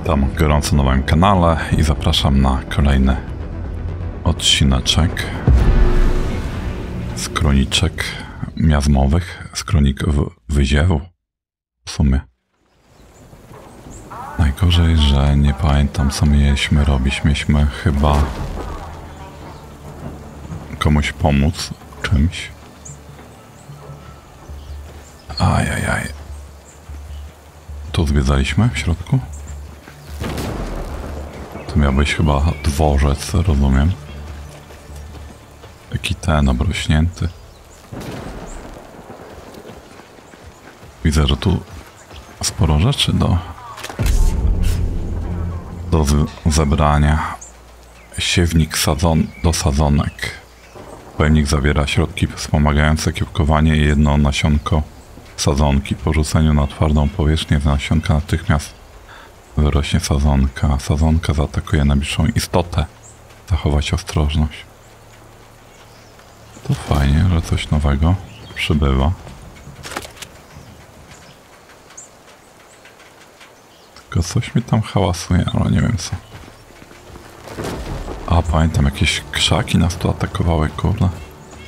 Witam gorąco na moim kanale i zapraszam na kolejny odcineczek z kroniczek miazmowych, z kronik wyziewu w sumie. Najgorzej, że nie pamiętam co mieliśmy robić. Mieliśmy chyba komuś pomóc czymś. Ajajaj. Tu zwiedzaliśmy w środku? To miał być chyba dworzec, rozumiem. Jaki ten obrośnięty. Widzę, że tu sporo rzeczy do, do zebrania. Siewnik sadzon, do sadzonek. Pojemnik zawiera środki wspomagające kiełkowanie i jedno nasionko sadzonki. Po rzuceniu na twardą powierzchnię nasionka natychmiast wyrośnie sadzonka. Sadzonka zaatakuje najbliższą istotę. Zachować ostrożność. To fajnie, że coś nowego przybywa. Tylko coś mi tam hałasuje, ale nie wiem co. A, pamiętam, jakieś krzaki nas tu atakowały, kurde.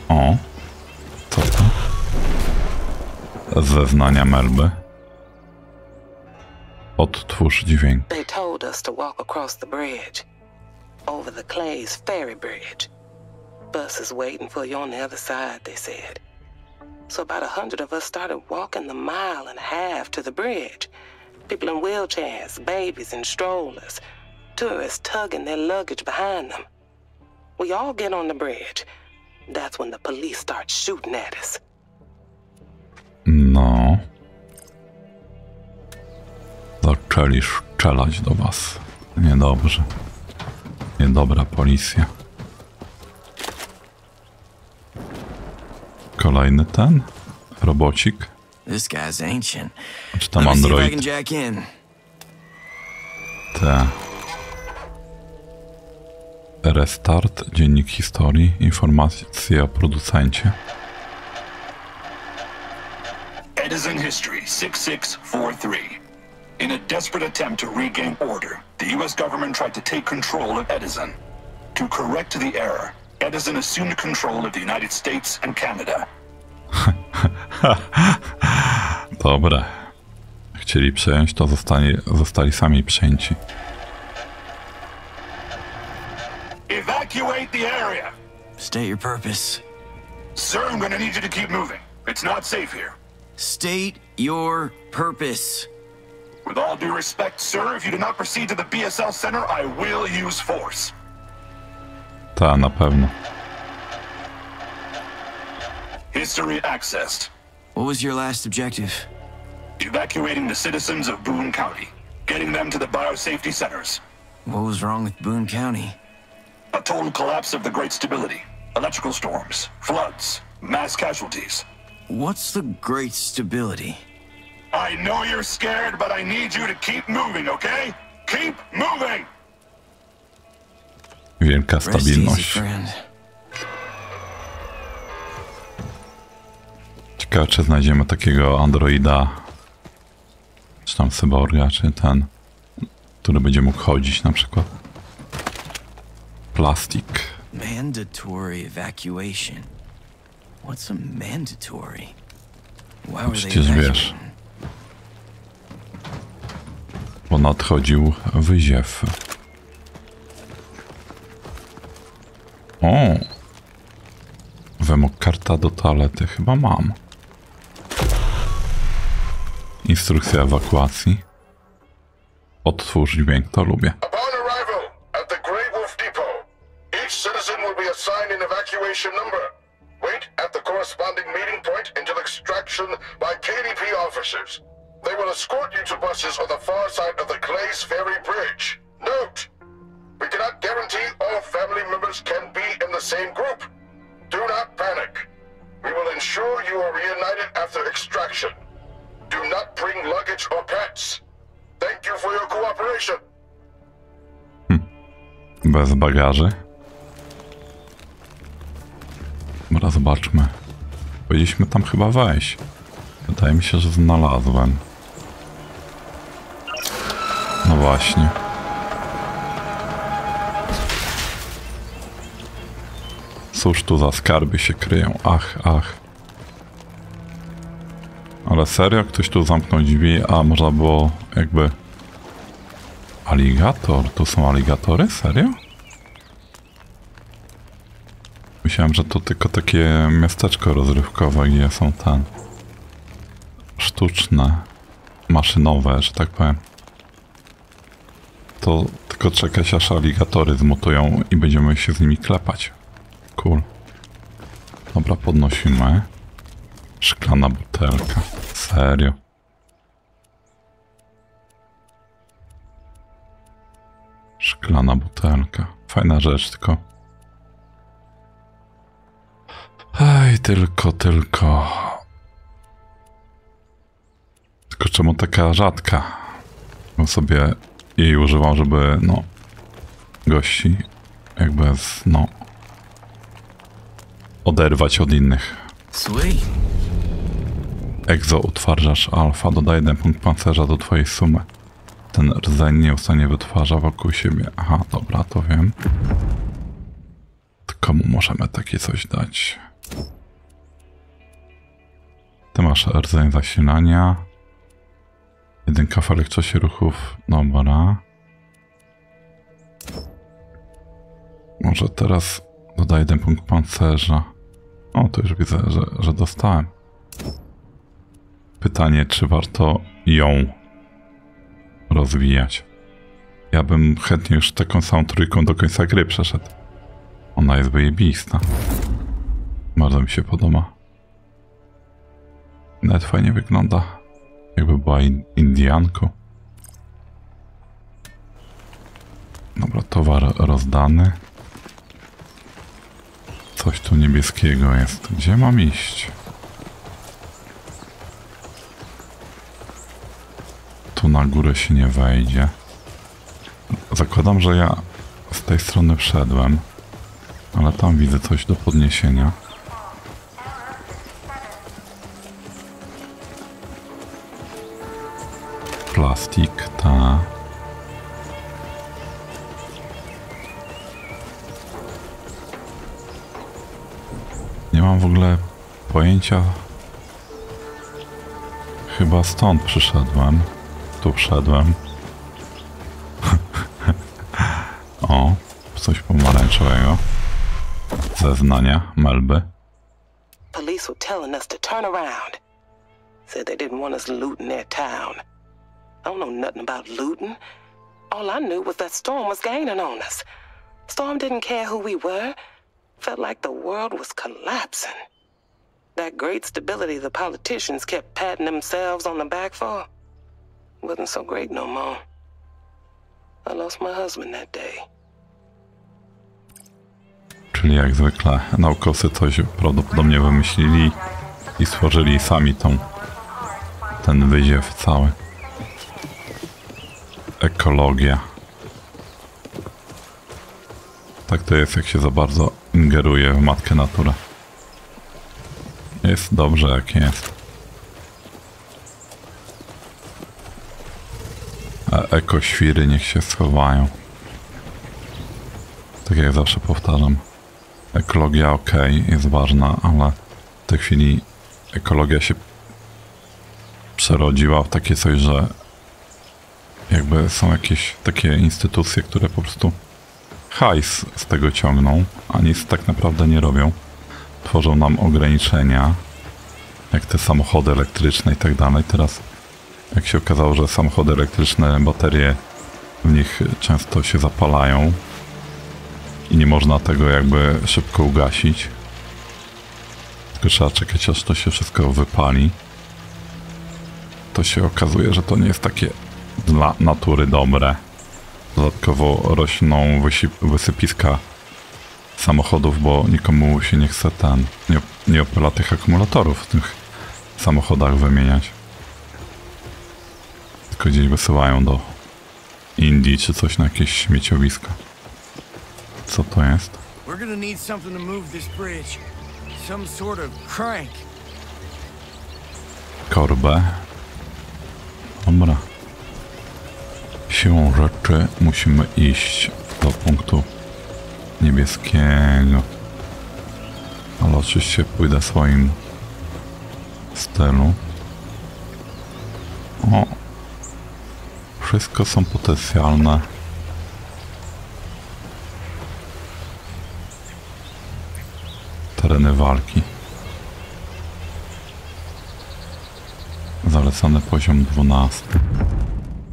O, co to? Zeznania Melby. Odtwórz dźwięk. They told us to walk across the bridge, over the Clays ferry bridge. Bus is waiting for you on the other side, they said. So about a hundred of us started walking the mile and a half to the bridge. People in wheelchairs, babies in strollers, tourists tugging their luggage behind them. We all get on the bridge. That's when the police start shooting at us. No. Zaczęli strzelać do was. Niedobrze. Niedobra policja. Kolejny ten? Robocik? This guy's ancient. Czy tam android? Te. Restart, dziennik historii, informacje o producencie. Edison History 6643. In a desperate attempt to regain order, the U.S. government tried to take control of Edison. To correct the error, Edison assumed control of the United States and Canada. Dobre. Chcieli przejąć, to zostali, zostali sami przejęci. Evacuate the area! State your purpose. Sir, I'm gonna need you to keep moving. It's not safe here. State your purpose. With all due respect, sir, if you do not proceed to the BSL Center, I will use force. Ta, na pewno. History accessed. What was your last objective? Evacuating the citizens of Boone County. Getting them to the biosafety centers. What was wrong with Boone County? A total collapse of the Great Stability. Electrical storms, floods, mass casualties. What's the great stability? I know you're scared, but I need you to keep moving, okay? Keep moving! Wielka Rest easy, stabilność. friend. Ciekawe, czy znajdziemy takiego androida, czy tam cyborga, czy ten, który będzie mógł chodzić na przykład. Plastik. Mandatory evacuation. What's a mandatory? Why were they Przecież wiesz. Bo nadchodził wyziew. O! Wymóg karta do toalety chyba mam. Instrukcja ewakuacji. Odtwórz dźwięk, to lubię. Zobaczmy. Powinniśmy tam chyba wejść. Wydaje mi się, że znalazłem. No właśnie. Cóż tu za skarby się kryją? Ach, ach. Ale serio? Ktoś tu zamknął drzwi, a można było jakby... Aligator? Tu są aligatory? Serio? Myślałem, że to tylko takie miasteczko rozrywkowe, gdzie są ten... Sztuczne, maszynowe, że tak powiem. To tylko czekać aż aligatory zmutują i będziemy się z nimi klepać. Cool. Dobra, podnosimy. Szklana butelka. Serio. Szklana butelka. Fajna rzecz, tylko. Tylko, tylko. Tylko czemu taka rzadka? Bo sobie jej używam, żeby, no, gości jakby, z, no, oderwać od innych. Sweet. Egzo utwarzasz alfa, dodaj jeden punkt pancerza do twojej sumy. Ten rdzeń nieustannie wytwarza wokół siebie. Aha, dobra, to wiem. To komu możemy takie coś dać? Ty masz rdzeń zasilania. Jeden kafelek w czasie ruchów. Dobra. Może teraz dodaj jeden punkt pancerza. O, to już widzę, że, że dostałem. Pytanie, czy warto ją rozwijać. Ja bym chętnie już taką samą trójką do końca gry przeszedł. Ona jest wyjebista. Bardzo mi się podoba. Nawet fajnie wygląda. Jakby była in Indianką. Dobra, towar rozdany. Coś tu niebieskiego jest. Gdzie mam iść? Tu na górę się nie wejdzie. Zakładam, że ja z tej strony wszedłem. Ale tam widzę coś do podniesienia. Plastik, ta. Nie mam w ogóle pojęcia. Chyba stąd przyszedłem. Tu wszedłem. o, coś pomarańczowego. Zeznania, Melby. Police were telling us to turn around. Said they didn't want us looting their town. I don't know nothing about looting. All I knew was that Storm was gaining on us. Storm didn't care who we were. Felt like the world was collapsing. That great stability the politicians kept patting themselves on the back for wasn't so great no more. I lost my husband that day. Czyli jak zwykle naukowcy coś prawdopodobnie wymyślili i stworzyli sami tą ten wyziew cały. Ekologia. Tak to jest, jak się za bardzo ingeruje w matkę naturę. Jest dobrze, jak jest. A ekoświry niech się schowają. Tak jak zawsze powtarzam. Ekologia ok, jest ważna, ale w tej chwili ekologia się przerodziła w takie coś, że jakby są jakieś takie instytucje, które po prostu hajs z tego ciągną, a nic tak naprawdę nie robią. Tworzą nam ograniczenia, jak te samochody elektryczne i tak dalej. Teraz jak się okazało, że samochody elektryczne, baterie w nich często się zapalają i nie można tego jakby szybko ugasić. Tylko trzeba czekać aż to się wszystko wypali. To się okazuje, że to nie jest takie dla natury dobre. Dodatkowo rośną wysypiska samochodów, bo nikomu się nie chce ten, nie, nie opala tych akumulatorów w tych samochodach wymieniać. Tylko gdzieś wysyłają do Indii czy coś na jakieś śmieciowisko. Co to jest? We're gonna need something to move this bridge. Some sort of crank. Korbę. Dobra. Siłą rzeczy musimy iść do punktu niebieskiego. Ale oczywiście pójdę w swoim stylu. O, wszystko są potencjalne. Tereny walki. Zalecany poziom 12.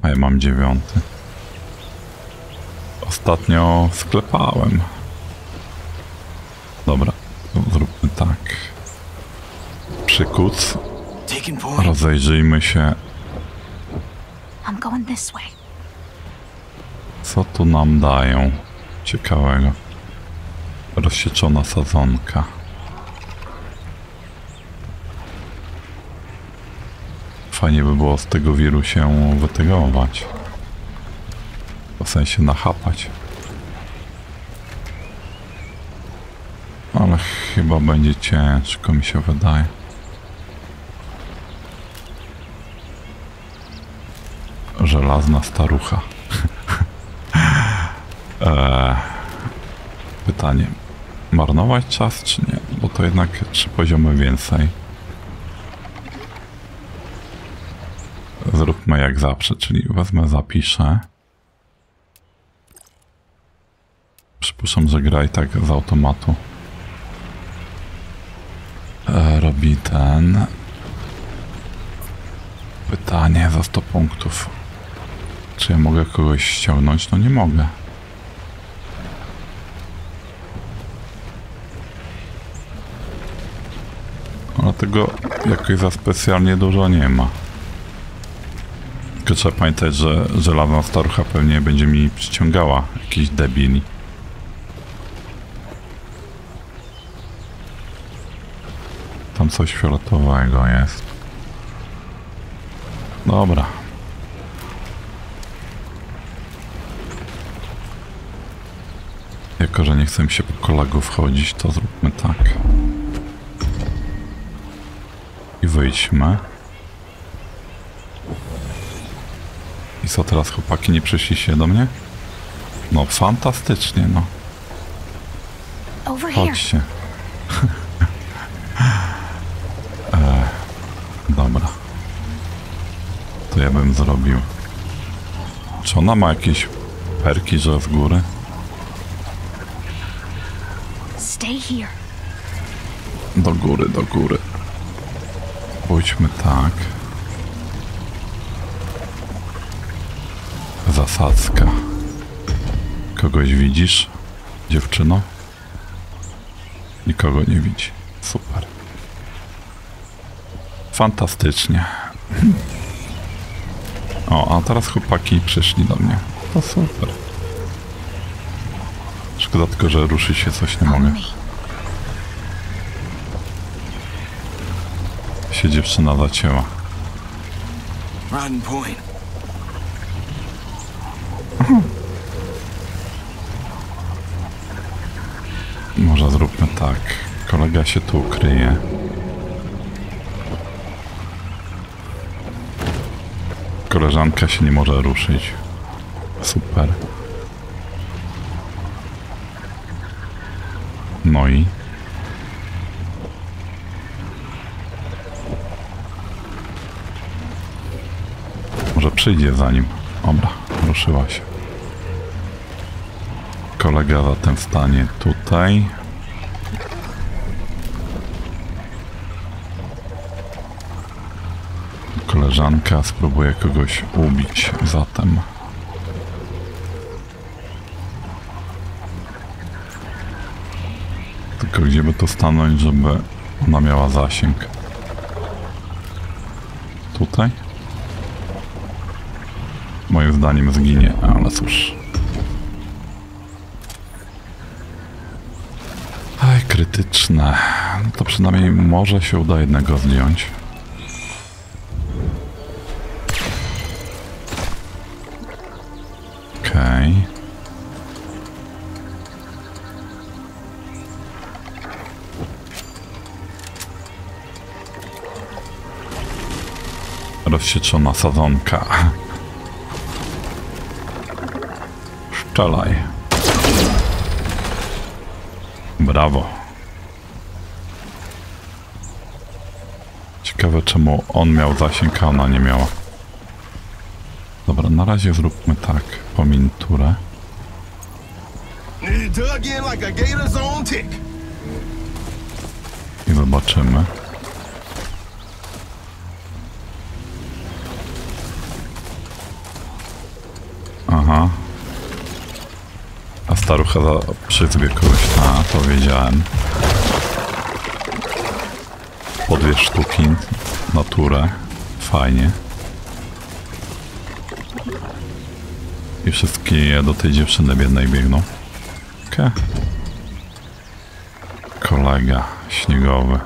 A ja mam dziewiąty. Ostatnio sklepałem. Dobra, zróbmy tak. Przykuc, rozejrzyjmy się, co tu nam dają ciekawego. Rozsieczona sadzonka. Fajnie by było z tego wiru się wytegować. W sensie nachapać. Ale chyba będzie ciężko, mi się wydaje. Żelazna starucha. eee, pytanie. Marnować czas czy nie? Bo to jednak trzy poziomy więcej. Zróbmy jak zawsze, czyli wezmę, zapiszę. Przypuszczam, że gra i tak z automatu e, robi ten. Pytanie za 100 punktów. Czy ja mogę kogoś ściągnąć? No nie mogę. Ale tego jakoś za specjalnie dużo nie ma. Tylko trzeba pamiętać, że żelazna starucha pewnie będzie mi przyciągała jakiś debili. Tam coś fioletowego jest. Dobra. Jako, że nie chcę się po kolegów chodzić, to zróbmy tak. I wyjdźmy. I co teraz, chłopaki, nie przyszli się do mnie? No, fantastycznie, no. Chodźcie. e, dobra. To ja bym zrobił. Czy ona ma jakieś perki, że z góry? Stay here. Do góry, do góry. Pójdźmy tak. Zasadzka. Kogoś widzisz, dziewczyno? Nikogo nie widzi. Super. Fantastycznie. O, a teraz chłopaki przyszli do mnie. To super. Szkoda tylko, że ruszyć się coś nie mogę. Się dziewczyna zacięła. Riding point. Może zróbmy tak. Kolega się tu ukryje. Koleżanka się nie może ruszyć. Super. No i? Może przyjdzie za nim. Dobra, ruszyła się. Kolega zatem stanie tutaj. Koleżanka spróbuje kogoś ubić zatem. Tylko gdzie by to stanąć, żeby ona miała zasięg? Tutaj? Moim zdaniem zginie, ale cóż. Aj, krytyczne. No to przynajmniej może się uda jednego zdjąć. Okej. Rozsieczona sadzonka. Strzelaj. Brawo. Ciekawe czemu on miał zasięg, a ona nie miała. Dobra, na razie zróbmy tak. Pomin turę. A i zobaczymy. Aha. A starucha przyzwie kogoś na to wiedziałem. Po dwie sztuki, naturę, fajnie. I wszystkie do tej dziewczyny biednej biegną. Okej. Kolega śniegowy.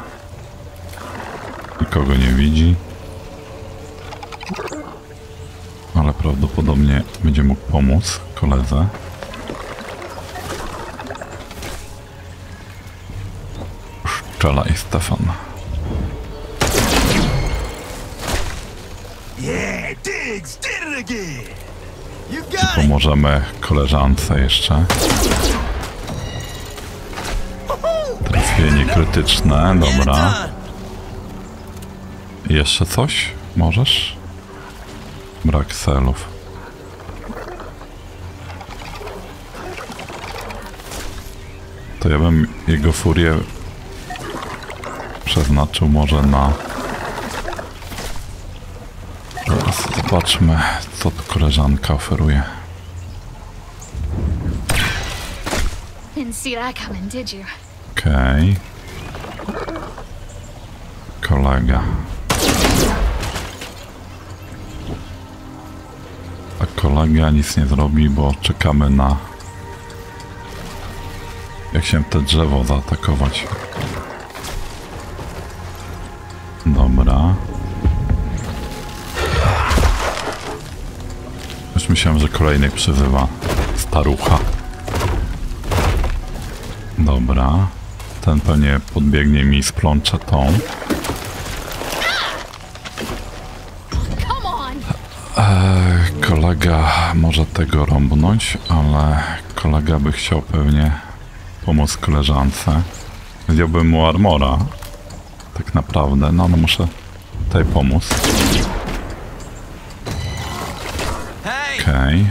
Nikogo nie widzi. Ale prawdopodobnie będzie mógł pomóc koledze. Szczelaj, Stefan. Pomożemy koleżance jeszcze. Trafienie krytyczne, dobra. Jeszcze coś? Możesz? Brak celów. To ja bym jego furię przeznaczył może na... Zaraz zobaczmy, co tu koleżanka oferuje. Okej. Kolega. A kolega nic nie zrobi, bo czekamy na... Jak się te drzewo zaatakować. Myślałem, że kolejny przyzywa starucha. Dobra. Ten pewnie podbiegnie mi splącze tą. Come on! Kolega może tego rąbnąć, ale kolega by chciał pewnie pomóc koleżance. Zdjąłbym mu armora. Tak naprawdę, no ale muszę tutaj pomóc. Okej,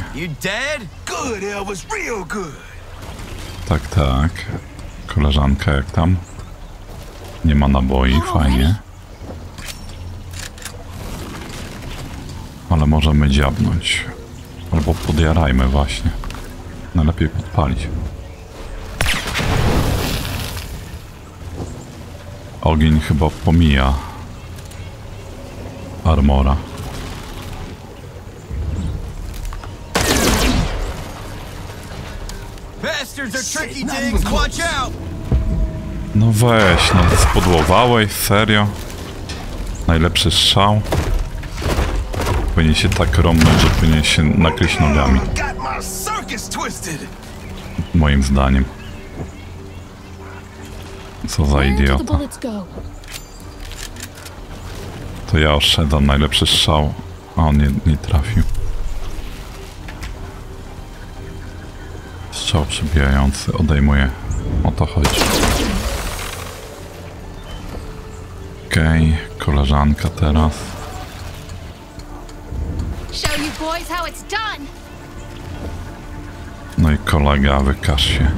good. tak, tak. Koleżanka jak tam? Nie ma naboi, fajnie. Ale możemy dziabnąć. Albo podjarajmy właśnie. Najlepiej podpalić. Ogień chyba pomija armora. No weź, no spodłowałeś, serio? Najlepszy strzał? Powinien się tak rąbnąć, że powinien się nakryć nogami, moim zdaniem. Co za idiota. To ja oszczędzam najlepszy strzał, a on nie, nie trafił. Strzał przebijający, odejmuje. O to chodzi. Okej, koleżanka teraz. No i kolega, wykaż się.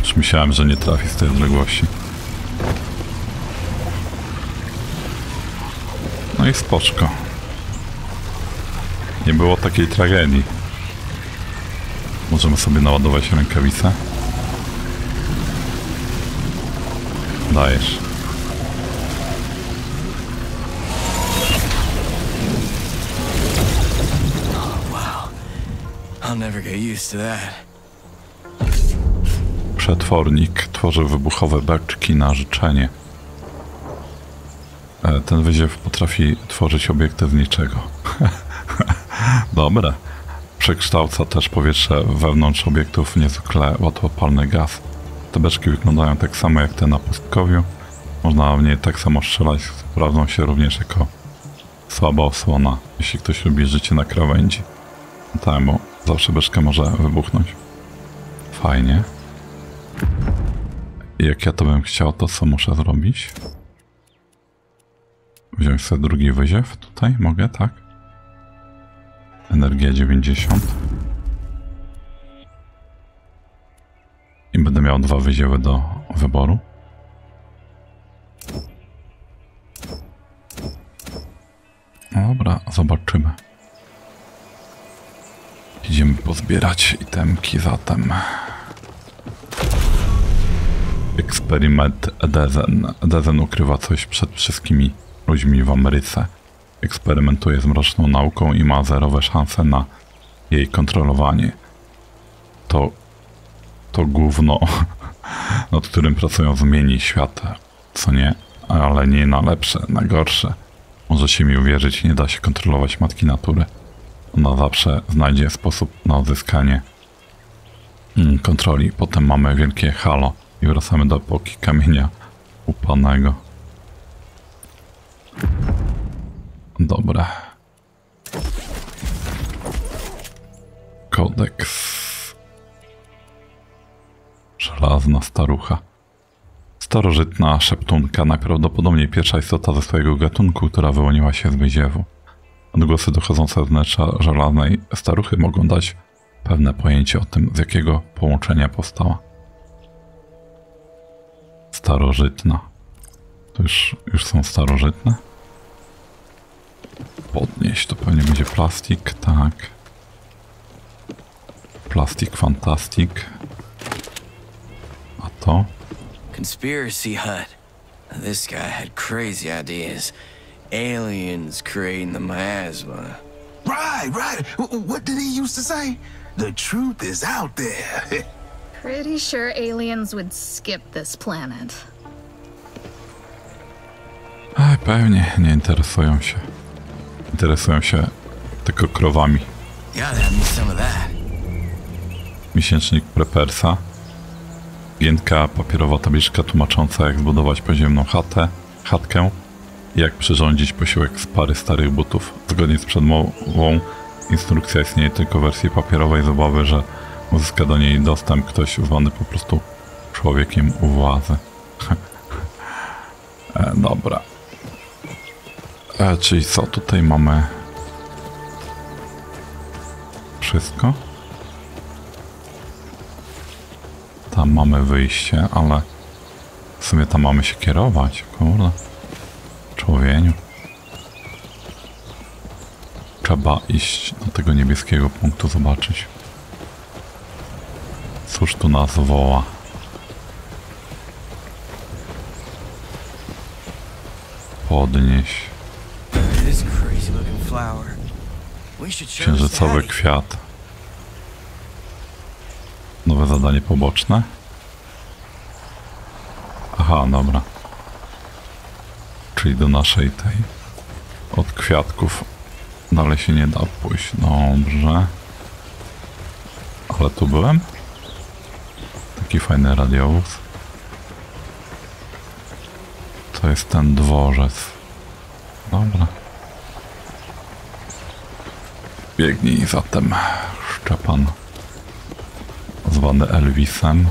Już myślałem, że nie trafi z tej odległości. No i spoczko. Nie było takiej tragedii. Możemy sobie naładować rękawice. Dajesz. That. Przetwornik tworzy wybuchowe beczki na życzenie. E, Ten wyziew potrafi tworzyć obiekty z niczego. Dobre. Przekształca też powietrze wewnątrz obiektów w niezwykle łatwopalny gaz. Te beczki wyglądają tak samo jak te na pustkowiu. Można w nie tak samo strzelać. Sprawdzą się również jako słaba osłona, jeśli ktoś lubi życie na krawędzi. Tak, bo zawsze beczka może wybuchnąć. Fajnie. Jak ja to bym chciał, to co muszę zrobić? Wziąć sobie drugi wyziew tutaj, mogę, tak? Energia 90. I będę miał dwa wyziewy do wyboru. Dobra, zobaczymy. Idziemy pozbierać itemki zatem. Eksperyment Edezen. Edezen ukrywa coś przed wszystkimi ludźmi w Ameryce. Eksperymentuje z mroczną nauką i ma zerowe szanse na jej kontrolowanie. To, to gówno, nad którym pracują, zmieni świat, co nie, ale nie na lepsze, na gorsze. Możecie mi uwierzyć, nie da się kontrolować matki natury. Ona zawsze znajdzie sposób na odzyskanie mm, kontroli. Potem mamy wielkie halo i wracamy do epoki kamienia upanego. Dobra. Kodeks. Żelazna starucha. Starożytna szeptunka, najprawdopodobniej pierwsza istota ze swojego gatunku, która wyłoniła się z wyziewu. Odgłosy dochodzące z wnętrza żelaznej staruchy mogą dać pewne pojęcie o tym, z jakiego połączenia powstała. Starożytna. To już, już są starożytne? Podnieść, to pewnie będzie plastik, tak. Plastik, fantastik. A to? Conspiracy hut. This guy had crazy ideas. Aliens creating the miasma. Right, right. W- what did he used to say? The truth is out there. Pretty sure aliens would skip this planet. A, pewnie nie interesują się. Interesują się tylko krowami. Miesięcznik Prepersa. Giętka papierowa tabliczka tłumacząca jak zbudować podziemną chatę, chatkę i jak przyrządzić posiłek z pary starych butów. Zgodnie z przedmową instrukcja istnieje tylko w wersji papierowej z obawy, że uzyska do niej dostęp ktoś zwany po prostu człowiekiem u władzy. e, dobra. E, czyli co, tutaj mamy wszystko? Tam mamy wyjście, ale w sumie tam mamy się kierować, kurde. Człowieniu. Trzeba iść do tego niebieskiego punktu, zobaczyć. Cóż tu nas woła? Podnieś. Księżycowy kwiat. Nowe zadanie poboczne. Aha, dobra. Czyli do naszej tej. Od kwiatków dalej się nie da pójść. Dobrze. Ale tu byłem? Taki fajny radiowóz. To jest ten dworzec. Dobra. Biegnij zatem, Szczepan. Zwany Elvisem.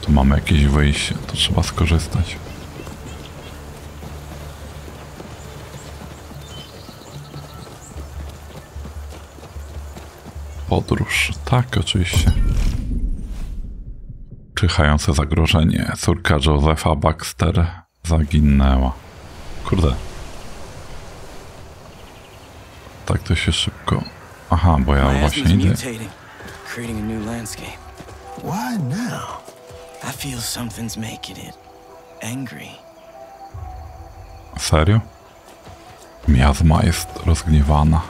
Tu mamy jakieś wyjście, to trzeba skorzystać. Podróż, tak, oczywiście. Czyhające zagrożenie. Córka Josepha Baxter zaginęła. Kurde, tak to się szybko. Aha, bo ja właśnie idę. mutating, creating a new landscape. Why now? I feel something's making it angry. Serio? Miazma jest rozgniewana.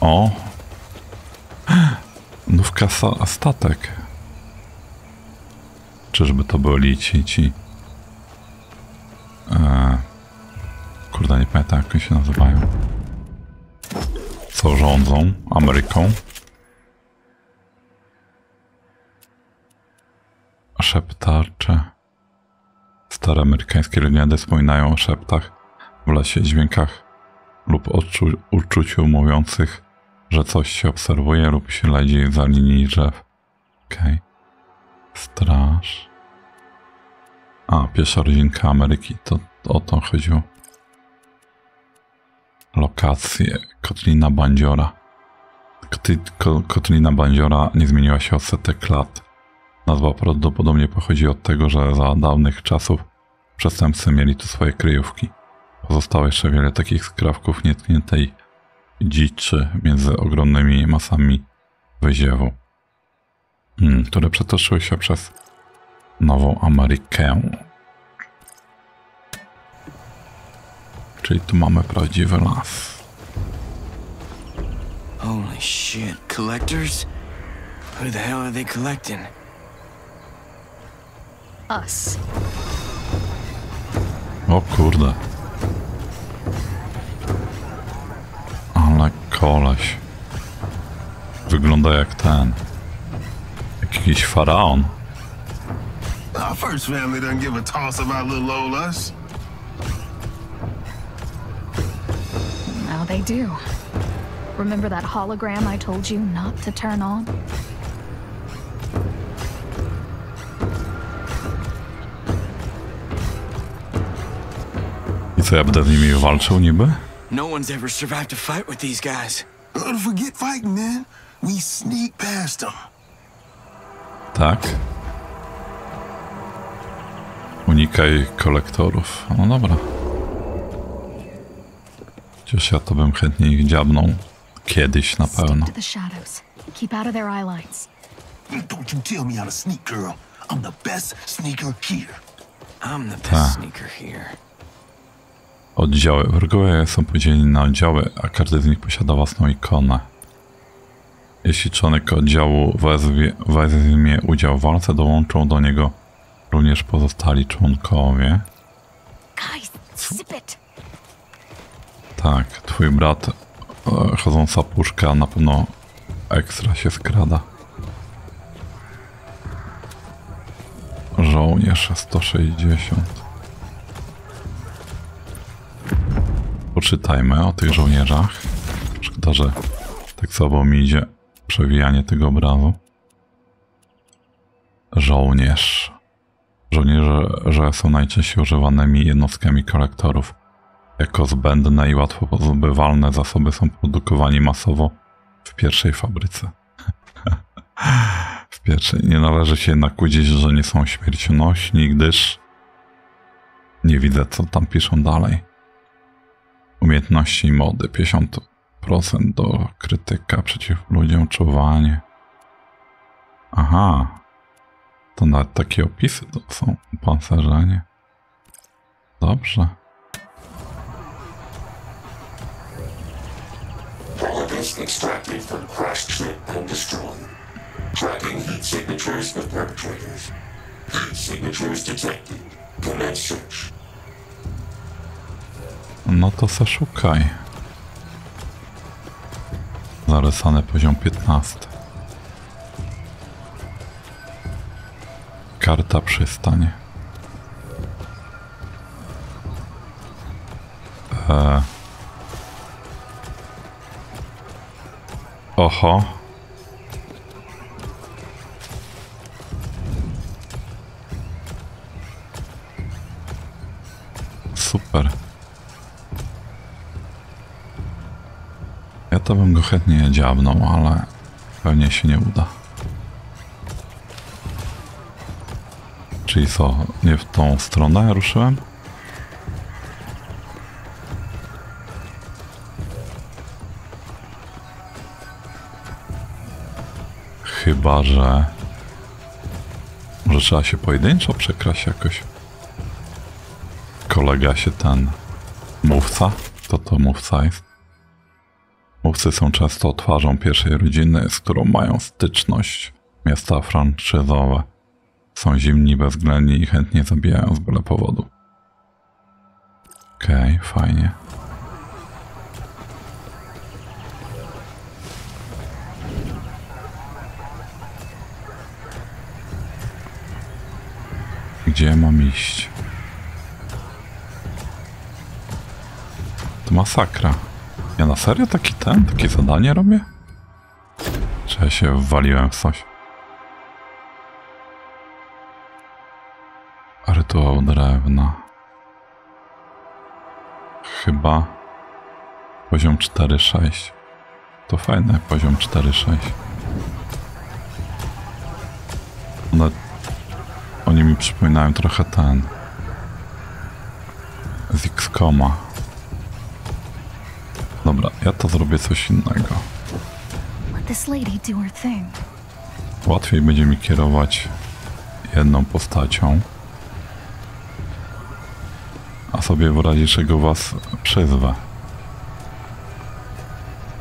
O! Nówka statek. Czyżby to byli ci, ci... E, kurde, nie pamiętam jak się nazywają. Co rządzą Ameryką? Szeptacze. Stare amerykańskie legendy wspominają o szeptach w lesie dźwiękach lub odczu uczuciu mówiących, że coś się obserwuje lub śledzi za linii drzew. Okej. Straż. A, pierwsza rodzinka Ameryki, to, o to chodziło. Lokacje. Kotlina Bandziora. Kotlina Bandziora nie zmieniła się od setek lat. Nazwa prawdopodobnie pochodzi od tego, że za dawnych czasów przestępcy mieli tu swoje kryjówki. Pozostało jeszcze wiele takich skrawków nietkniętej dziczy między ogromnymi masami wyziewu, hmm, które przetoczyły się przez Nową Amerykę. Czyli tu mamy prawdziwy las. Holy shit, collectors? Who the hell are they collecting? Us. O kurde. Ale koleś. Wygląda jak ten. Jak jakiś faraon. Our first family doesn't give a toss about little old us. Now they do. Remember that hologram I told you not to turn on? I co ja będę z nimi walczył niby? No one's ever survived a fight with these guys. Don't forget fighting, man. We sneak past them. Tak. Unikaj kolektorów. No dobra. Chociaż ja to bym chętnie ich dziabnął. Kiedyś na pewno. Keep out of their eye lines. Don't you tell me how to sneak, girl. I'm the best sneaker here. I'm the best Tak. sneaker here. Oddziały. Wrogowie są podzieleni na oddziały, a każdy z nich posiada własną ikonę. Jeśli członek oddziału wezwie, weźmie udział w walce, dołączą do niego również pozostali członkowie. Tak, twój brat, e, chodząca puszka, na pewno ekstra się skrada. Żołnierz 160. Poczytajmy o tych żołnierzach. Szkoda, że tak słabo mi idzie przewijanie tego obrazu. Żołnierz. Żołnierze są najczęściej używanymi jednostkami kolektorów. Jako zbędne i łatwo pozbywalne zasoby są produkowani masowo w pierwszej fabryce. w pierwszej. Nie należy się jednak łudzić, że nie są śmiercionośni, gdyż nie widzę, co tam piszą dalej. Umiejętności i mody 50% do krytyka przeciw ludziom, czuwanie. Aha. To nawet takie opisy to są. Pancerzenie. Dobrze. Holodesk extracted from crash ship and destroyed. Tracking heat signatures of perpetrators. Heat signatures detected. Commence search. No to se szukaj. Zarysany poziom 15. Karta przystań. E... Oho. Super. Ja to bym go chętnie dziabnął, ale pewnie się nie uda. Czyli co, nie w tą stronę ruszyłem? Chyba, że... Może trzeba się pojedynczo przekraść jakoś. Kolega się ten... Mówca? Kto to mówca jest? Mówcy są często twarzą pierwszej rodziny, z którą mają styczność. Miasta franczyzowe. Są zimni, bezwzględni i chętnie zabijają z byle powodu. Okej, okay, fajnie. Gdzie mam iść? to masakra. Ja na serio taki ten, takie zadanie robię? Czy ja się wwaliłem w coś? Rytuał drewna. Chyba poziom 4-6. To fajne, poziom 4-6. One, oni mi przypominają trochę ten z X-Koma. Dobra, ja to zrobię coś innego. Łatwiej będzie mi kierować jedną postacią. A sobie w razie czego was przyzwę.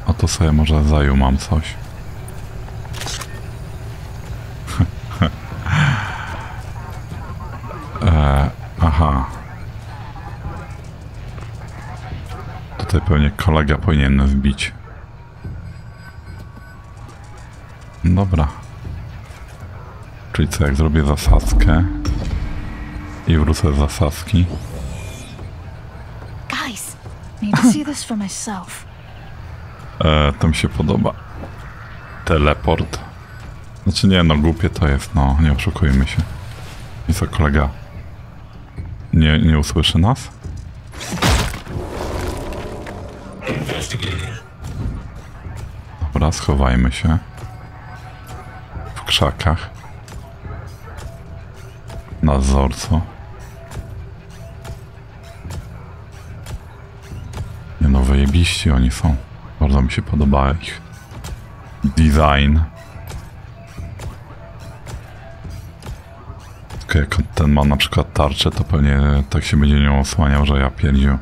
A to sobie może zajął mam coś. e, aha. Tutaj pewnie kolega powinien wbić. Dobra. Czyli co, jak zrobię zasadzkę i wrócę z zasadzki, e, to mi się podoba. Teleport. Znaczy nie, no głupie to jest, no, nie oszukujmy się. I co, kolega? Nie, nie usłyszy nas? Dobra, schowajmy się. W krzakach. Na wyjebiści oni są. Bardzo mi się podoba ich design. Tylko jak ten ma na przykład tarczę, to pewnie tak się będzie nią osłaniał, że ja pierdziu.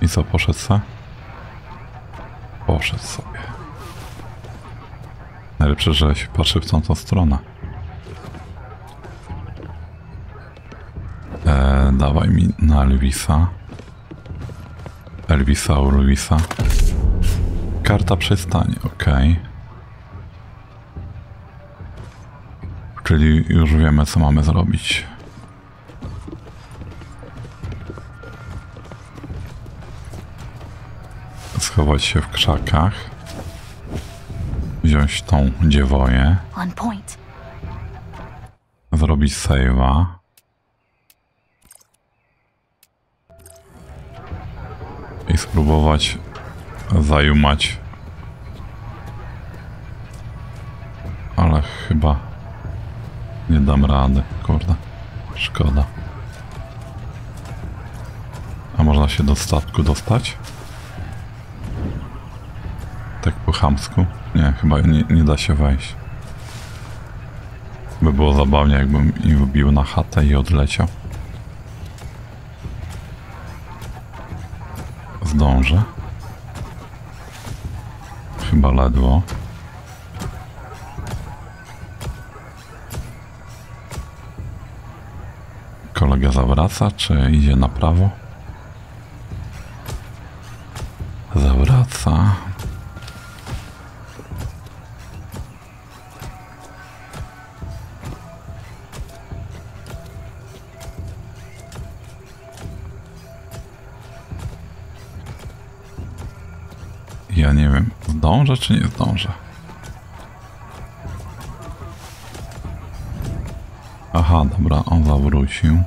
I co, poszedł se? Poszedł sobie. Najlepsze, że się patrzy w tamtą stronę. Dawaj mi na Elvisa. Elvisa, Ulvisa. Karta przystani, ok. Czyli już wiemy, co mamy zrobić. Schować się w krzakach. Wziąć tą dziewoję. Zrobić save'a. I spróbować zajumać. Ale chyba nie dam rady, kurde. Szkoda. A można się do statku dostać? Tak po chamsku? Nie, chyba nie, nie da się wejść. By było zabawnie, jakbym im wbił na chatę i odleciał. Zdążę. Chyba ledwo. Kolega zawraca, czy idzie na prawo? Czy nie zdążę. Aha, dobra, on zawrócił.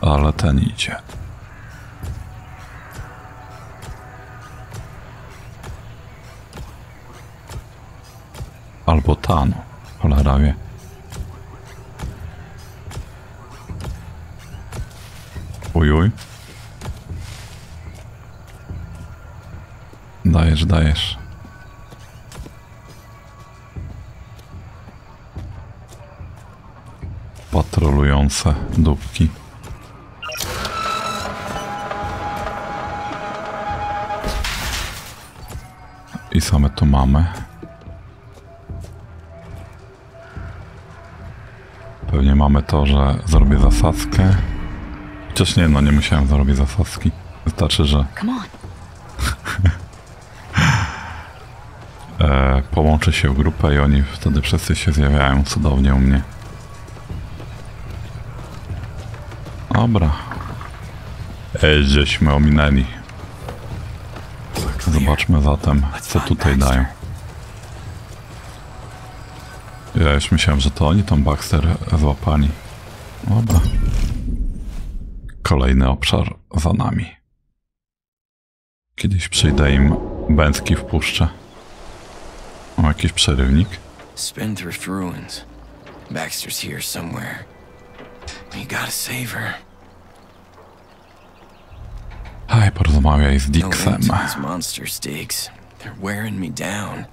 Ale ten idzie. Albo ta, no. Cholera wie. Uj, Dajesz, dajesz. Patrolujące dupki. I my tu mamy? Pewnie mamy to, że zrobię zasadzkę. Chociaż nie, no nie musiałem zrobić zasadzki. Wystarczy, że E, połączę się w grupę i oni wtedy wszyscy się zjawiają cudownie u mnie. Dobra. Ej, żeśmy ominęli. Zobaczmy zatem, co tutaj dają. Ja już myślałem, że to oni tą Baxter złapali. Dobra. Kolejny obszar za nami. Kiedyś przyjdę im bęcki wpuszczę. O, jakiś przerywnik. Spendthrift Ruins. Baxter's here somewhere. We gotta save her. Hej, porozmawiaj z No Dixem. end to these monster stakes. They're wearing me down.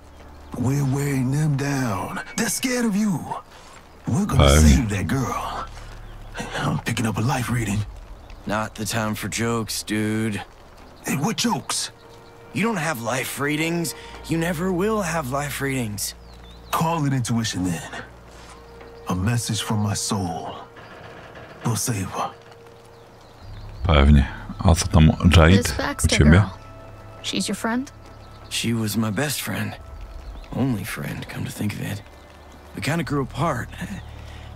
We're wearing them down. They're scared of you. We're gonna Pewnie. save that girl. I'm picking up a life reading. Not the time for jokes, dude. Hey, what jokes? You don't have life readings. You never will have life readings. Call it intuition then. A message from my soul. We'll save her. Pewnie. A co tam Jade u ciebie? She's your friend? She was my best friend. Only friend, come to think of it. We kind of grew apart.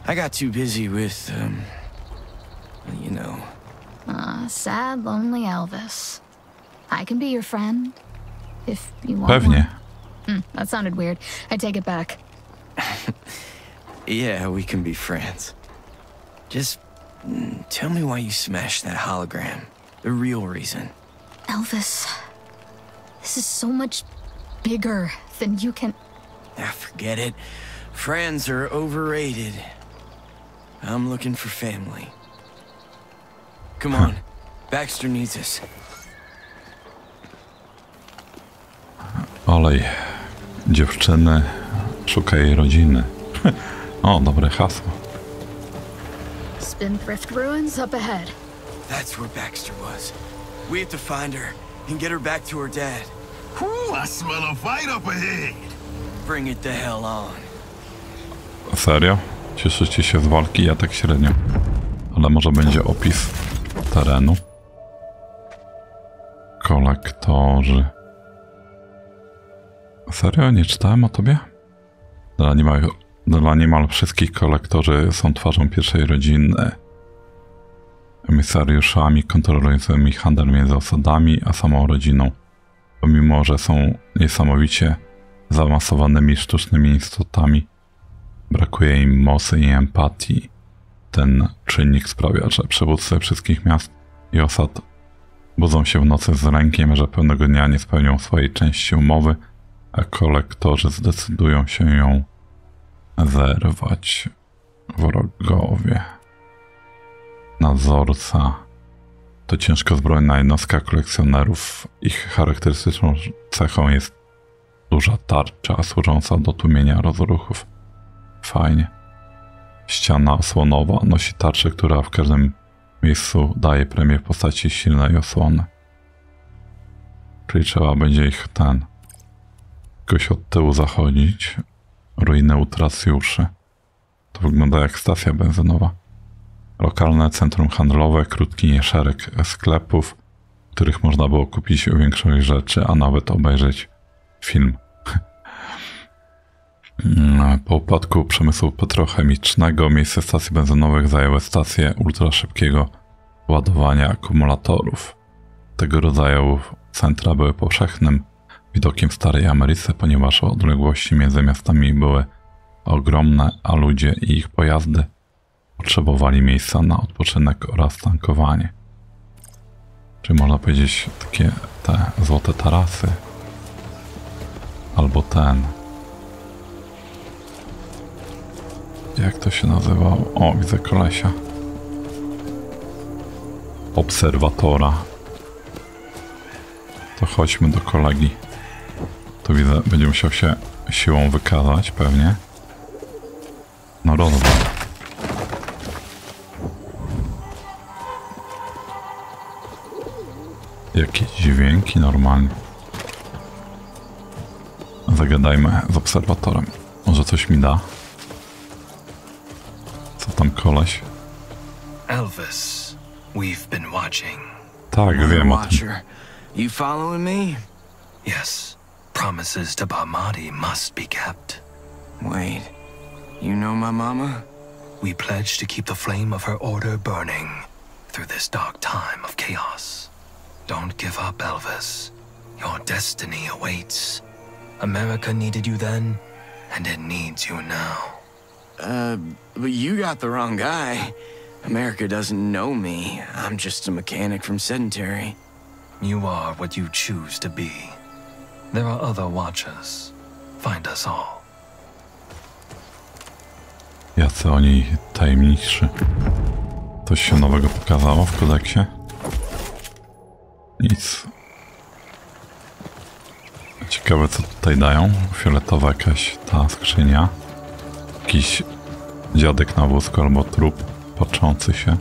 I got too busy with, um, you know. Uh, sad, lonely Elvis. I can be your friend. If you want. Pewnie. one. Hmm, that sounded weird. I take it back. Yeah, we can be friends. Just mm, tell me why you smashed that hologram. The real reason. Elvis, this is so much bigger than you can. Ah, forget it. Friends are overrated. I'm looking for family. Come on. Baxter needs us. Olej. Dziewczyny, szukaj rodziny. O, dobre hasło. Spindrift ruins up ahead. That's where Baxter was. We have to find her and get her back to her dad. Whew, I smell a fight up ahead. Bring it the hell on. Serio? Cieszycie się z walki? Ja tak średnio. Ale może będzie opis terenu. Kolektorzy. Serio? Nie czytałem o tobie? Dla niemal, dla niemal wszystkich kolektorzy są twarzą pierwszej rodziny. Emisariuszami kontrolującymi handel między osadami a samą rodziną. Pomimo, że są niesamowicie zaawansowanymi sztucznymi istotami, brakuje im mocy i empatii. Ten czynnik sprawia, że przywódcy wszystkich miast i osad budzą się w nocy z lękiem, że pewnego dnia nie spełnią swojej części umowy, a kolektorzy zdecydują się ją zerwać. Wrogowie. Nadzorca to ciężko zbrojna jednostka kolekcjonerów. Ich charakterystyczną cechą jest duża tarcza służąca do tłumienia rozruchów. Fajnie. Ściana osłonowa nosi tarczę, która w każdym miejscu daje premię w postaci silnej osłony. Czyli trzeba będzie ich ten jakoś od tyłu zachodzić. Ruiny utracjuszy. To wygląda jak stacja benzynowa. Lokalne centrum handlowe, krótki szereg sklepów, w których można było kupić większość rzeczy, a nawet obejrzeć film. Po upadku przemysłu petrochemicznego miejsce stacji benzynowych zajęły stacje ultraszybkiego ładowania akumulatorów. Tego rodzaju centra były powszechnym widokiem Starej Ameryce, ponieważ odległości między miastami były ogromne, a ludzie i ich pojazdy potrzebowali miejsca na odpoczynek oraz tankowanie. Czy można powiedzieć takie te złote tarasy? Albo ten. Jak to się nazywało? O, widzę kolesia. Obserwatora. To chodźmy do kolegi. Tu widzę, będzie musiał się siłą wykazać pewnie. No rozwal. Jakieś dźwięki normalnie. Zagadajmy z obserwatorem. Może coś mi da? Co tam koleś? Elvis, we've been watching. Tak, wiem o tym. You following me? Yes. Promises to Barmadi must be kept. Wait, you know my mama? We pledge to keep the flame of her order burning through this dark time of chaos. Don't give up, Elvis. Your destiny awaits. America needed you then, and it needs you now. Uh, but you got the wrong guy. America doesn't know me. I'm just a mechanic from Sedentary. You are what you choose to be. There are other watchers. Find us all. Jacy oni tajemniczy. Coś się nowego pokazało w kodeksie? Nic. Ciekawe co tutaj dają. Fioletowa jakaś ta skrzynia. Jakiś dziadek na wózku albo trup patrzący się.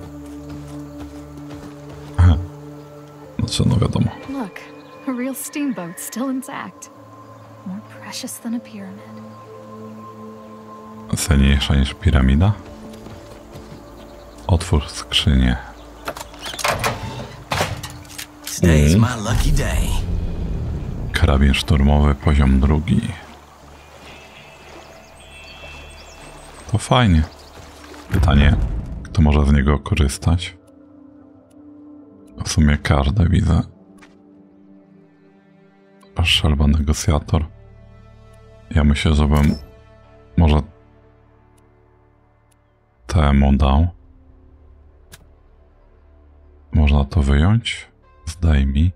Znaczy no wiadomo. Look, a real steamboat still intact. More precious than a pyramid. Cenniejsza niż piramida. Otwórz skrzynię. Today's my lucky day. Karabin szturmowy, poziom drugi. To fajnie. Pytanie, kto może z niego korzystać? W sumie każdy widzę. Szelba negocjator. Ja myślę, żebym może temu dał. Można to wyjąć? Zdejmij.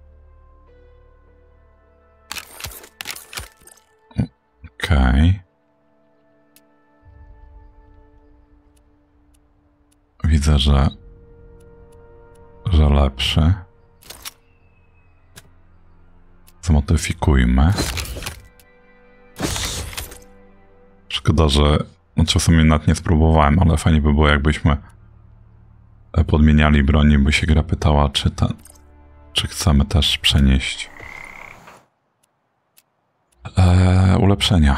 Okej. Widzę, że że lepszy. Zmodyfikujmy. Szkoda, że no czasami nawet nie spróbowałem, ale fajnie by było jakbyśmy e, podmieniali broni, by się gra pytała, czy ten, czy chcemy też przenieść e, ulepszenia.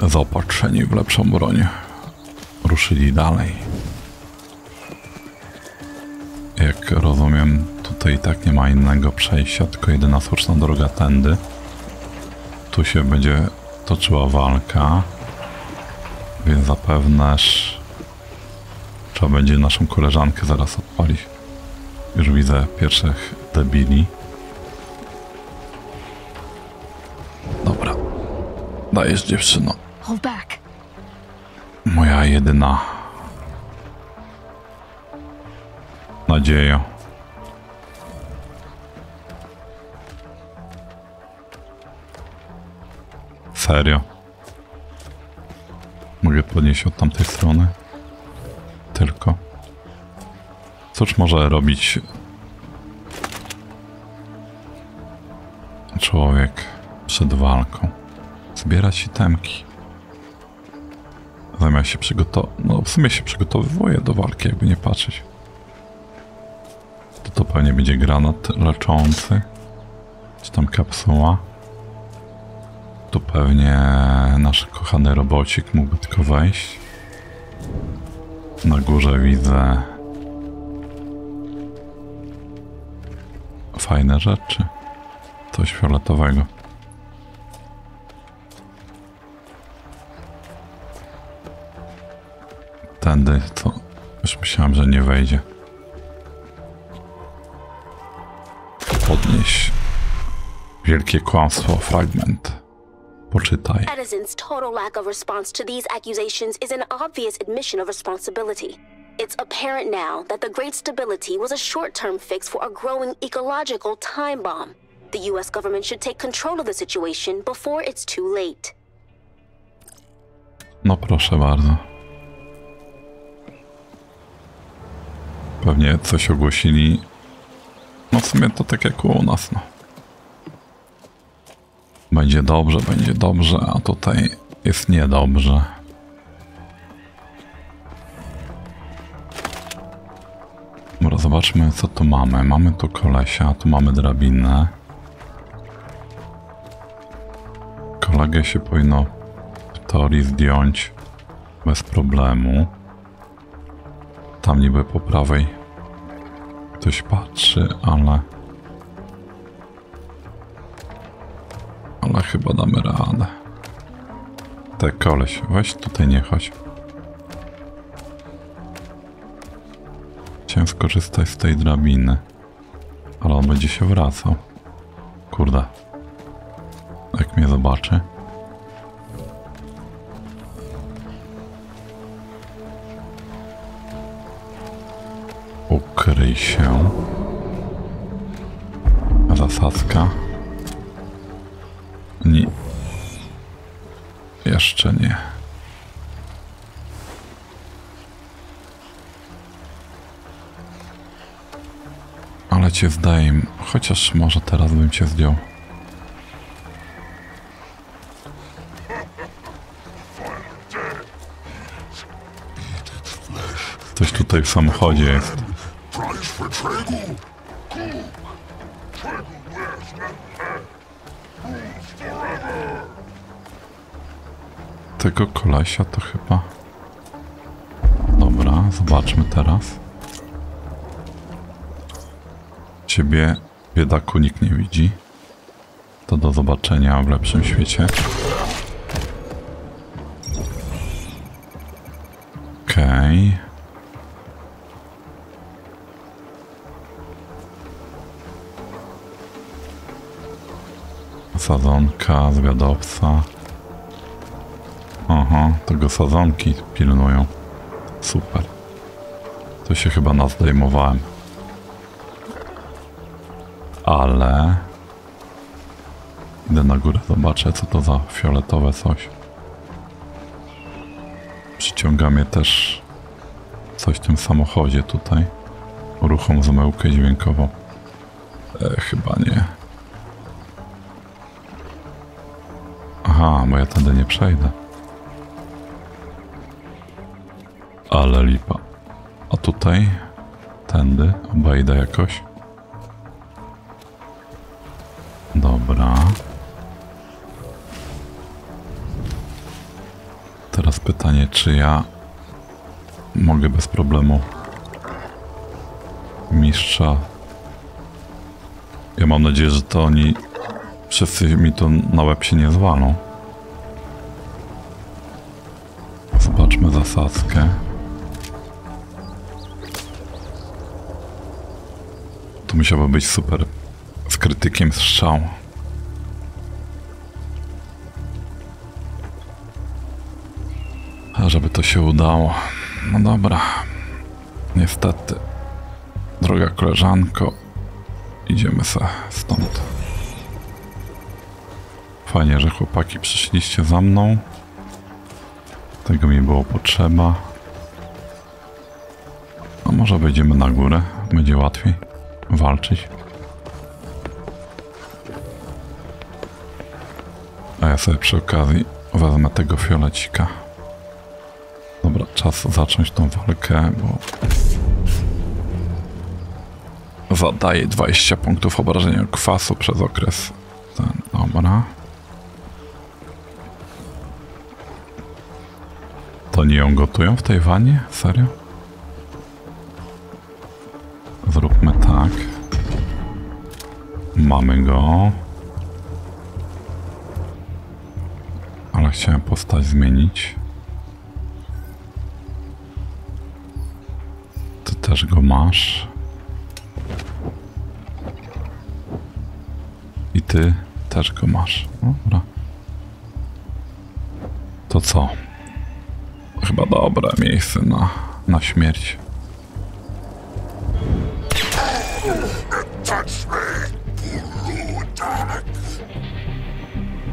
Zaopatrzeni w lepszą broń. Ruszyli dalej. Jak rozumiem, tutaj i tak nie ma innego przejścia, tylko jedyna słuszna droga tędy. Tu się będzie toczyła walka, więc zapewneż trzeba będzie naszą koleżankę zaraz odpalić. Już widzę pierwszych debili. Dobra. Dajesz dziewczyno. Moja jedyna nadzieja. Serio. Mogę podnieść od tamtej strony. Tylko. Cóż może robić człowiek przed walką? Zbierać itemki. Zamiast się przygotować. No, w sumie się przygotowywuje do walki, jakby nie patrzeć. To pewnie będzie granat leczący. Czy tam kapsuła. Tu pewnie nasz kochany robocik mógłby tylko wejść. Na górze widzę fajne rzeczy. Coś fioletowego. Tędy to już myślałem, że nie wejdzie. Podnieś wielkie kłamstwo, fragment. Poczytaj. Edison's total lack of response to these accusations is an obvious admission of responsibility. It's apparent now that the Great Stability was a short term fix for a growing ecological time bomb. The US government should take control of the situation before it's too late. No proszę bardzo. Pewnie coś ogłosili. W sumie to tak jak u nas, no. Będzie dobrze, będzie dobrze, a tutaj jest niedobrze. Dobra, zobaczmy co tu mamy. Mamy tu kolesia, tu mamy drabinę. Kolegę się powinno w teorii zdjąć bez problemu. Tam niby po prawej Ktoś patrzy, ale... Ale chyba damy radę. Tak, koleś, weź tutaj nie chodź. Chciałem skorzystać z tej drabiny. Ale on będzie się wracał. Kurde. Jak mnie zobaczy. Się. Zasadzka. Nie. Jeszcze nie. Ale cię zdaję, chociaż może teraz bym cię zdjął. Coś tutaj w samochodzie jest. Tego kolesia to chyba... Dobra, zobaczmy teraz. Ciebie, biedaku, nikt nie widzi. To do zobaczenia w lepszym świecie. Sadzonka, zwiadowca. Aha, tego sadzonki pilnują. Super. To się chyba nazdejmowałem. Ale... Idę na górę, zobaczę co to za fioletowe coś. Przyciąga mnie też coś w tym samochodzie tutaj. Uruchom zmyłkę dźwiękową. E, chyba nie. Aha, bo ja tędy nie przejdę. Ale lipa. A tutaj? Tędy obejdę jakoś. Dobra. Teraz pytanie, czy ja mogę bez problemu mistrza. Ja mam nadzieję, że to oni wszyscy mi to na łeb się nie zwalą. Zasadzkę. To musiało być super z krytykiem strzał. A żeby to się udało. No dobra. Niestety. Droga koleżanko. Idziemy se stąd. Fajnie, że chłopaki przyszliście za mną. Tego mi było potrzeba. A może wejdziemy na górę? Będzie łatwiej walczyć. A ja sobie przy okazji wezmę tego fiolecika. Dobra, czas zacząć tą walkę, bo zadaje 20 punktów obrażenia kwasu przez okres ten. Dobra. Nie ją gotują w tej wanie? Serio? Zróbmy tak. Mamy go. Ale chciałem postać zmienić. Ty też go masz. I ty też go masz. Dobra. To co? Chyba dobre miejsce na, na śmierć.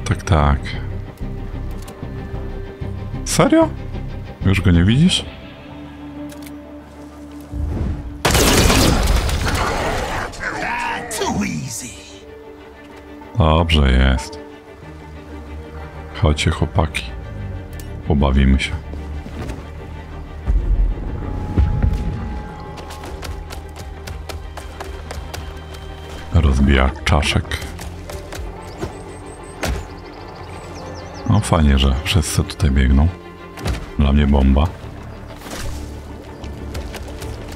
Tak, tak. Serio? Już go nie widzisz? Dobrze jest. Chodźcie chłopaki. Pobawimy się. Rozbija czaszek. No fajnie, że wszyscy tutaj biegną. Dla mnie bomba.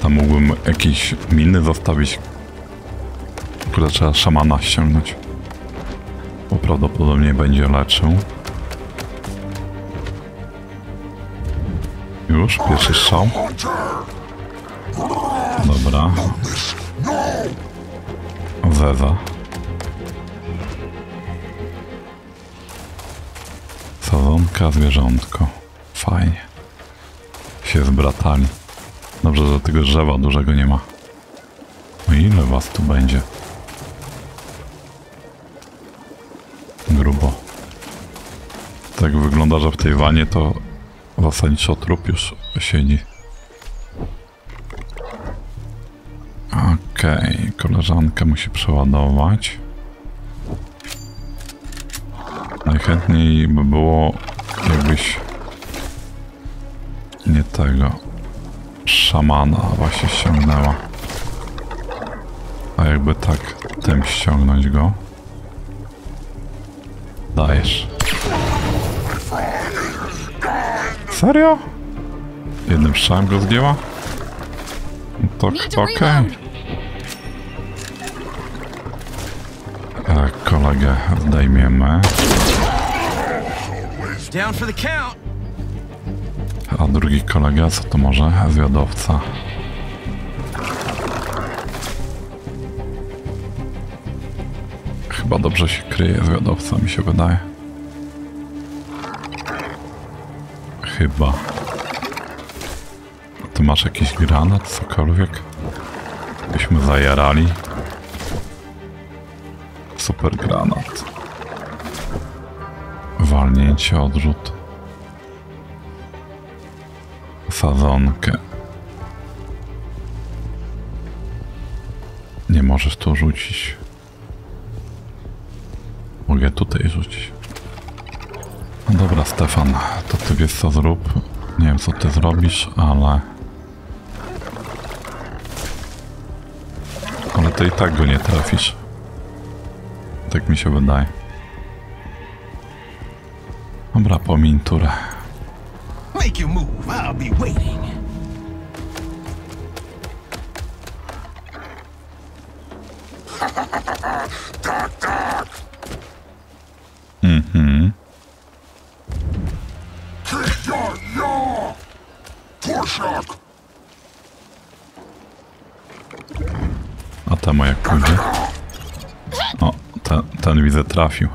Tam mógłbym jakieś miny zostawić, które trzeba szamana ściągnąć. Bo prawdopodobnie będzie leczył. Już, pierwszy strzał. Dobra. Zeza. Sadzonka, zwierzątko. Fajnie. Się zbratali. Dobrze, że tego drzewa dużego nie ma. No ile was tu będzie? Grubo. Tak wygląda, że w tej wanie to zasadniczo trup już siedzi. Okej, koleżanka musi przeładować. Najchętniej by było, jakbyś nie tego szamana właśnie ściągnęła. A jakby tak tym ściągnąć go. Dajesz. Serio? Jednym strzałem go zdjęła? No To okej. reload. The count. A drugi kolega, co to może? Zwiadowca. Chyba dobrze się kryje zwiadowca, mi się wydaje. Chyba. Ty masz jakiś granat, cokolwiek? Byśmy zajarali. Super granat. Walnięcie, odrzut. Sadzonkę. Nie możesz tu rzucić. Mogę tutaj rzucić. No dobra, Stefan, to ty wiesz co zrób. Nie wiem co ty zrobisz, ale... Ale ty i tak go nie trafisz. Tak mi się wydaje. Dobra, pomiń turę. Make your move. I'll be waiting. Mhm. A temu jak pójdzie? Ten, ten widzę trafił.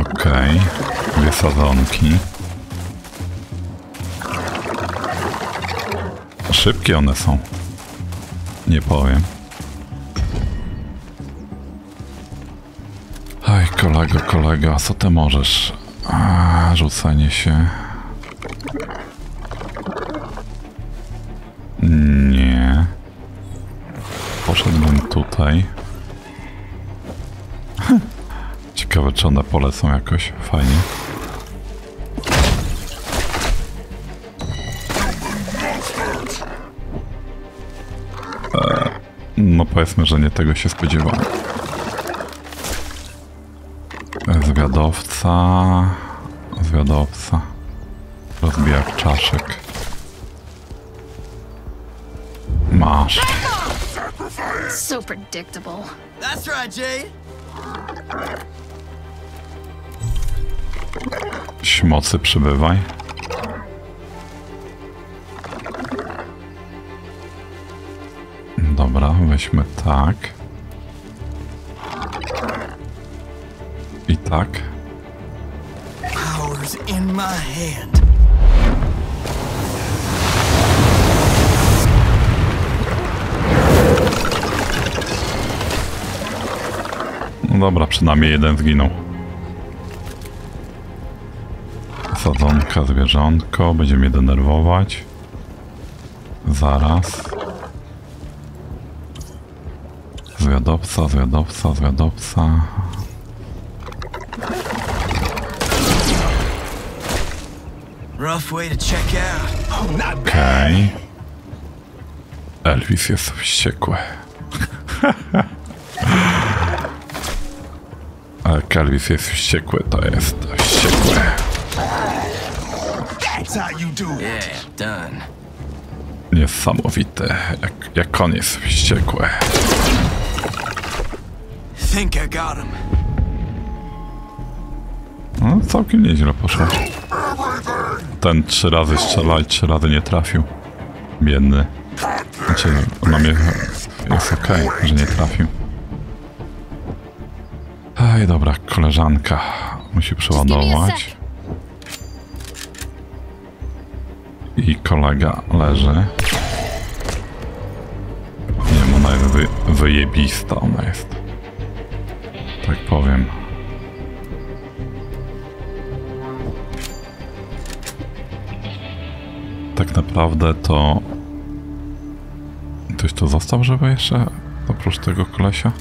Okej, dwie sadzonki. Szybkie one są. Nie powiem. Aj, kolego, kolego, co ty możesz? Rzucanie się. Nie. Poszedłbym tutaj. Ciekawe, czy one polecą jakoś fajnie. E, No powiedzmy, że nie tego się spodziewałem. Zwiadowca... Zwiadowca. Rozbijak czaszek. Masz. So predictable. That's right, Jay. Śmocy przybywaj. Dobra, weźmy tak. I tak. Dobra, przynajmniej jeden zginął. Sadzonka, zwierzątko, będzie mnie denerwować. Zaraz. Zwiadowca, zwiadowca, zwiadowca. Okej. Elvis jest wściekły. Ale Kelvis jest wściekły, to jest wściekły. Niesamowity, jak, jak on jest wściekły. Think I got him. No, całkiem nieźle poszło. Ten trzy razy strzela i trzy razy nie trafił. Biedny. Znaczy, na mnie jest okej, że nie trafił. Ej, dobra, koleżanka musi przeładować. I kolega leży. Nie wiem, ona jest wy, wyjebista, ona jest. Tak powiem. Tak naprawdę to... Ktoś tu został żeby jeszcze? Oprócz tego kolesia?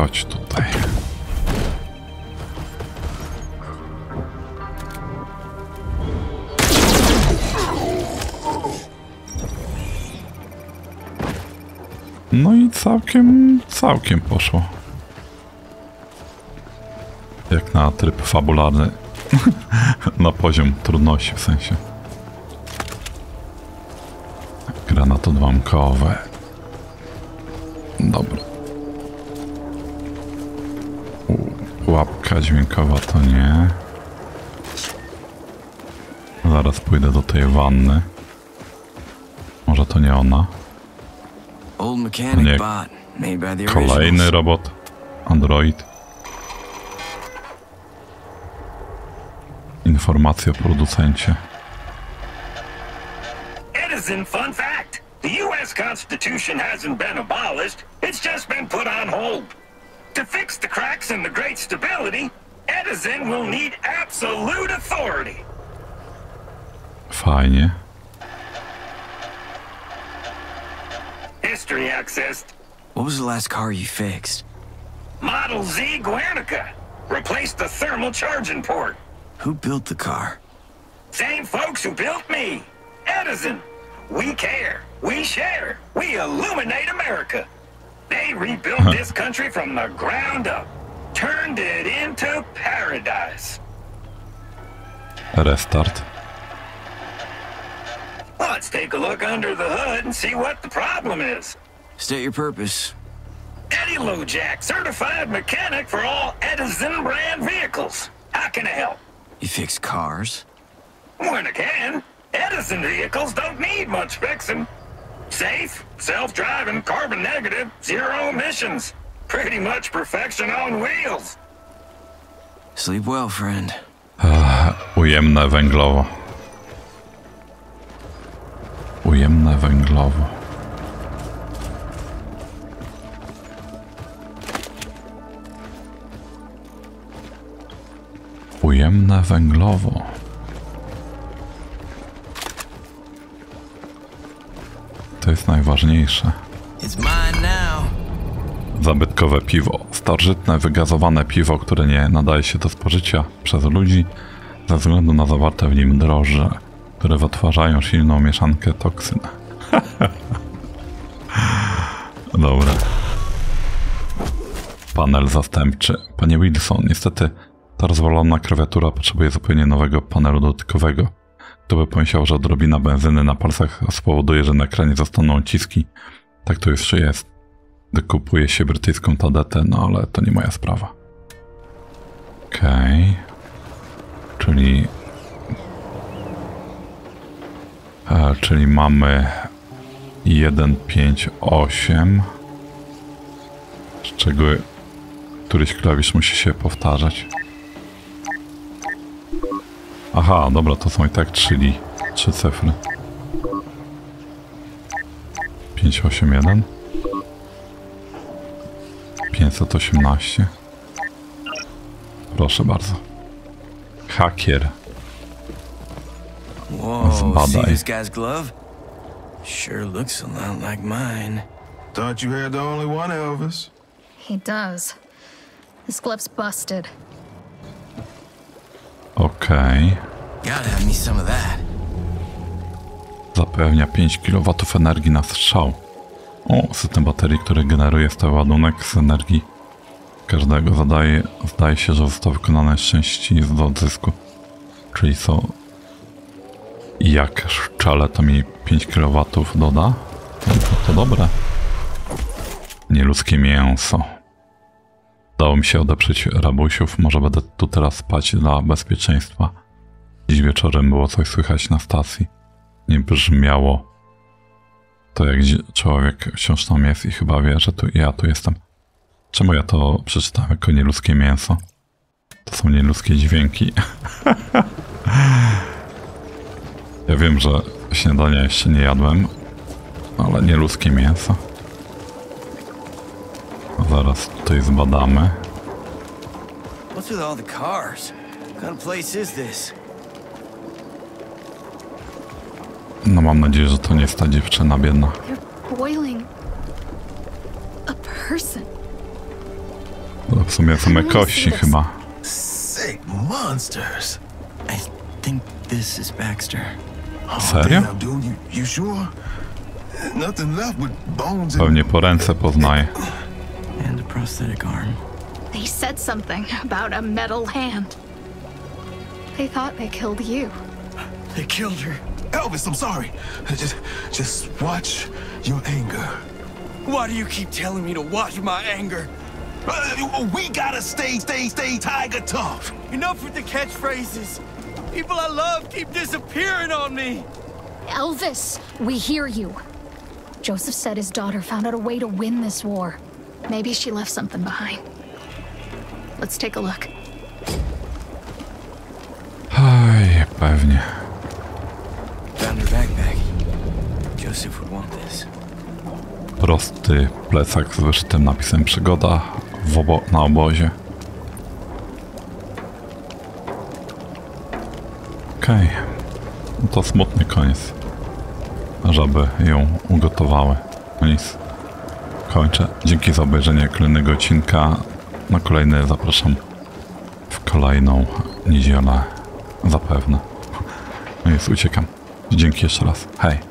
Chodź tutaj. No i całkiem, całkiem poszło. Jak na tryb fabularny. na poziom trudności w sensie. Granaty odłamkowe. Dobra. Łapka dźwiękowa to nie. Zaraz pójdę do tej wanny. Może to nie ona. Nie. Kolejny robot. Android. Informacje o producencie. Edison, fun fact. The U.S. Constitution hasn't been abolished, it's just been put on hold. To fix the cracks in the great stability, Edison will need absolute authority. Fajnie. History accessed. What was the last car you fixed? Model Z Guernica. Replaced the thermal charging port. Who built the car? Same folks who built me. Edison. We care. We share. We illuminate America. They rebuilt this country from the ground up. Turned it into paradise. Restart. Let's take a look under the hood and see what the problem is. State your purpose. Eddie Lojack, certified mechanic for all Edison brand vehicles. How can I help? You fix cars? When I can. Edison vehicles don't need much fixing. Safe, self-driving, carbon negative, zero emissions. Pretty much perfection on wheels. Sleep well, friend. Ah, ujemne węglowo. Ujemne węglowo. Ujemne węglowo. To jest najważniejsze. Zabytkowe piwo. Starożytne, wygazowane piwo, które nie nadaje się do spożycia przez ludzi ze względu na zawarte w nim drożdże, które wytwarzają silną mieszankę toksyn. Dobra. Panel zastępczy. Panie Wilson, niestety ta rozwalona kreatura potrzebuje zupełnie nowego panelu dotykowego. To by pomyślał, że odrobina benzyny na palcach spowoduje, że na ekranie zostaną odciski. Tak to już jest. Gdy kupuje się brytyjską tadetę, no ale to nie moja sprawa. Okej. Czyli... E, czyli mamy 1, 5, 8. Z czego któryś klawisz musi się powtarzać. Aha, dobra, to są i tak czyli trzy cyfry. 581 518 Proszę bardzo. Hakier. Whoa, see Zbadaj. this guy's glove? Sure looks a lot like mine. Thought you had the only one, Elvis. He does. This glove's busted. Okej. That. Zapewnia 5 kW energii na strzał. O, system baterii, który generuje stały ładunek z energii każdego. Zadaje, zdaje się, że został wykonany z części z odzysku. Czyli co? Jak szczelę, to mi 5 kW doda. To, to dobre. Nieludzkie mięso. Udało mi się odeprzeć rabusiów. Może będę tu teraz spać dla bezpieczeństwa. Dziś wieczorem było coś słychać na stacji. Nie brzmiało to jak człowiek wciąż tam jest i chyba wie, że tu ja tu jestem. Czemu ja to przeczytałem jako nieludzkie mięso? To są nieludzkie dźwięki. ja wiem, że śniadania jeszcze nie jadłem, ale nieludzkie mięso. Zaraz tutaj zbadamy. What's with all the cars? What kind of place is this? No mam nadzieję, że to nie jest ta dziewczyna biedna. Boiling a person. To w sumie same kości chyba. Sick monsters. I think this is Baxter. Serio? Pewnie po ręce poznaje. And a prosthetic arm. They said something about a metal hand. They thought they killed you. They killed her. Elvis, I'm sorry. Just, just watch your anger. Why do you keep telling me to watch my anger? Uh, we gotta stay, stay, stay tiger tough. Enough with the catchphrases. People I love keep disappearing on me. Elvis, we hear you. Joseph said his daughter found out a way to win this war. Maybe she left something behind. Let's take a look. Aj, pewnie. Found her backpack. Joseph would want this. Prosty plecak z wyszytym napisem przygoda w obo na obozie. Okej. No to smutny koniec. Żaby ją ugotowały. No nic. Kończę. Dzięki za obejrzenie kolejnego odcinka. Na kolejny zapraszam w kolejną niedzielę. Zapewne. No nic, uciekam. Dzięki jeszcze raz. Hej.